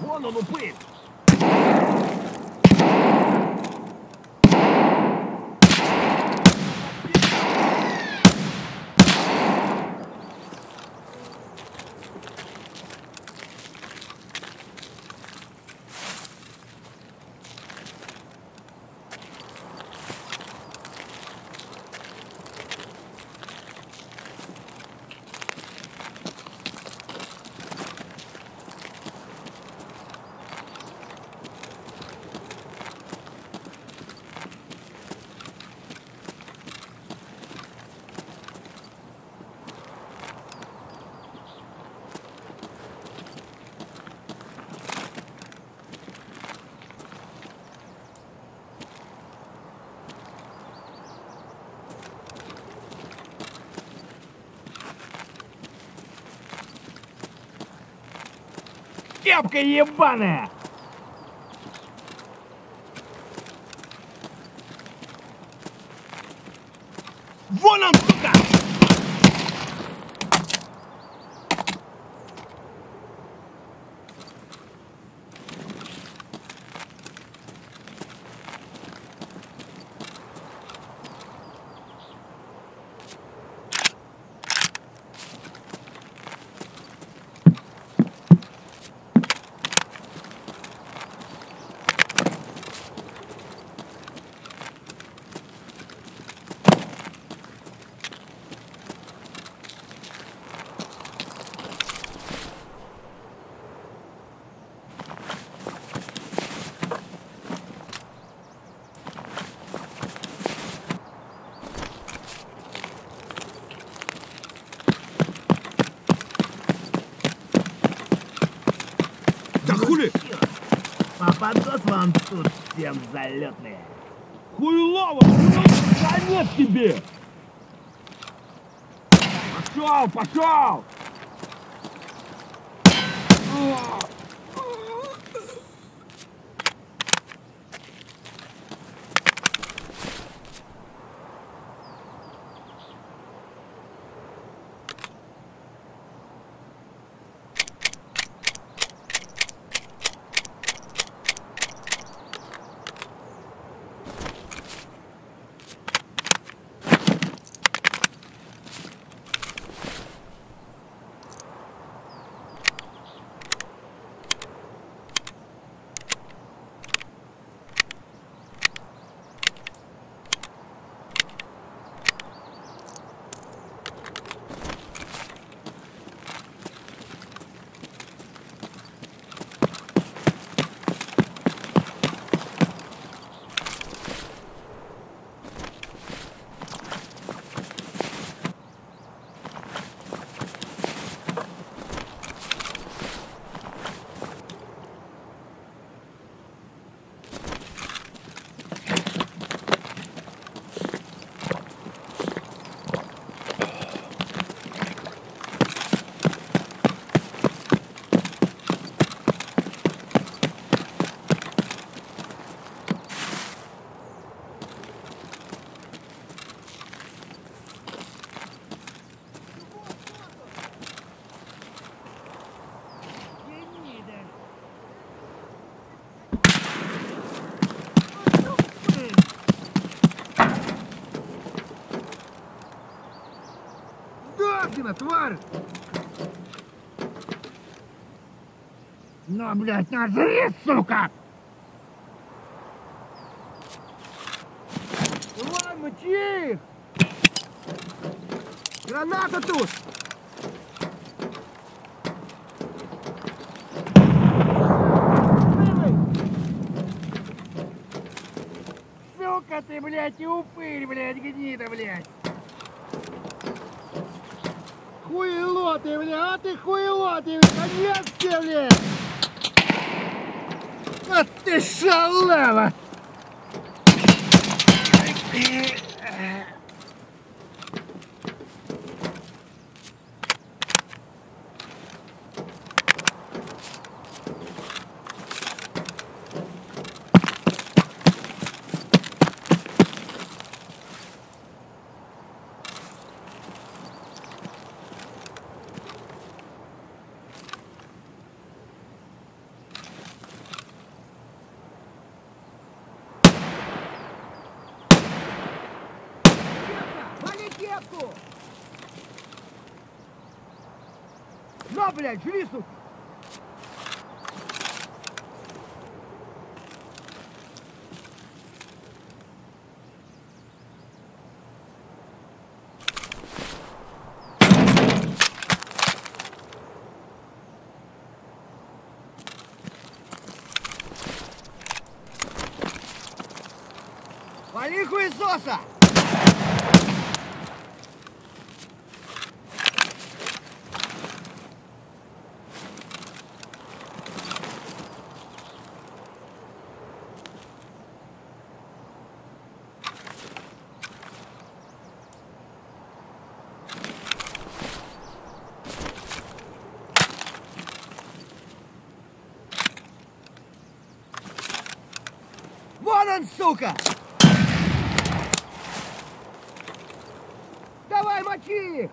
Вон он упит! Кепка ебаная! Вон он, сука! Да хули! Попадос вам тут всем залетные. Хуйлово! Конец тебе! Пошел, пошел! Вон, тварь! Ну, блядь, нажри, сука! Давай, мочи их! Граната тут! Сука ты, блядь, и упырь, блядь, гнида, блядь! Хуйло ты, блядь, а ты хуйло ты, конец тебе, блядь! А ты шалава! Вали кепку! На, блядь, жри, сука! Вали хуесоса! Вон он, сука! Давай, мочи их!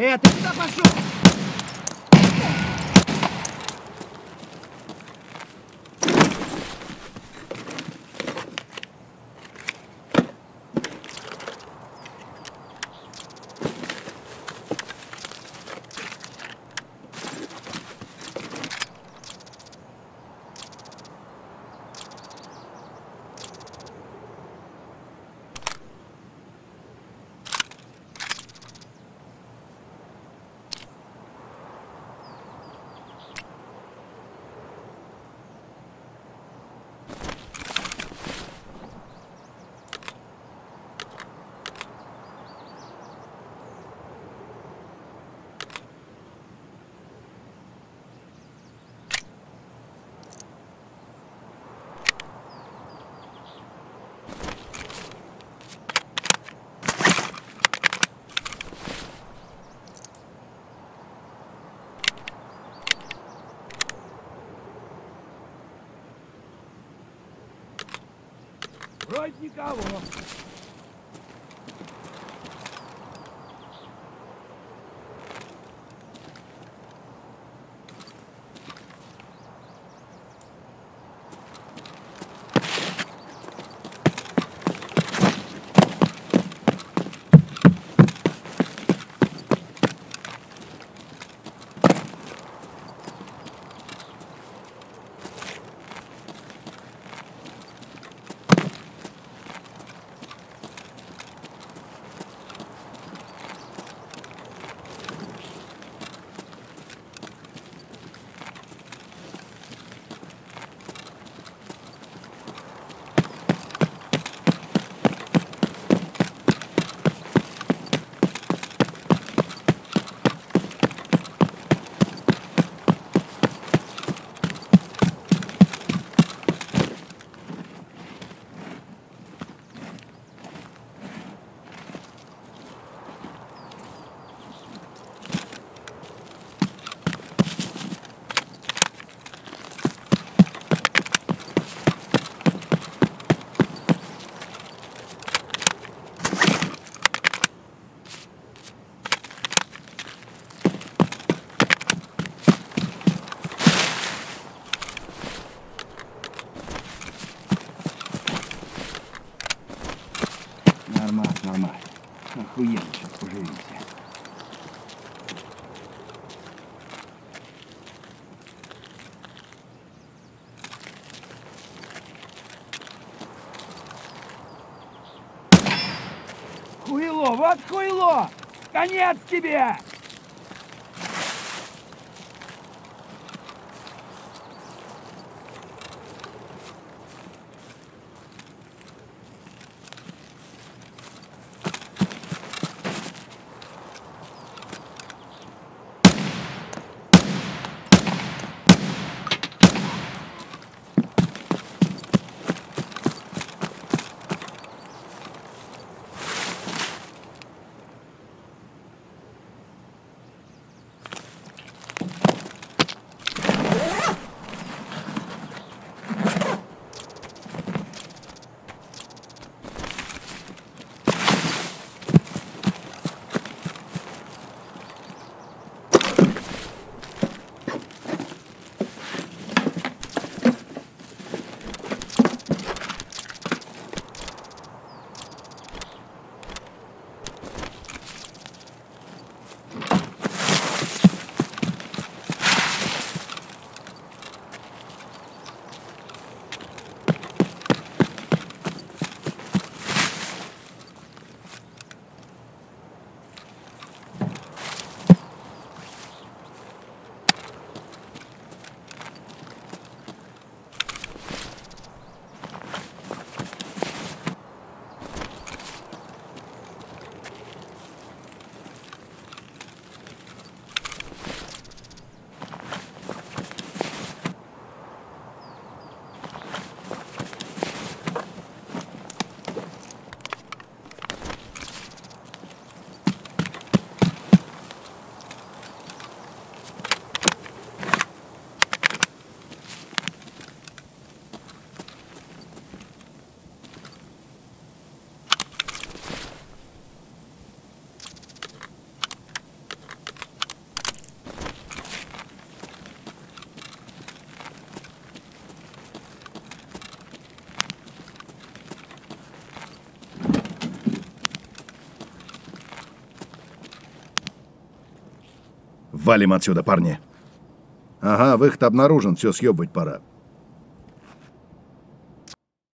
Э, ты куда пошел? pode ficar, ó. Конец тебе! Валим отсюда, парни. Ага, выход обнаружен, все, съебывать пора.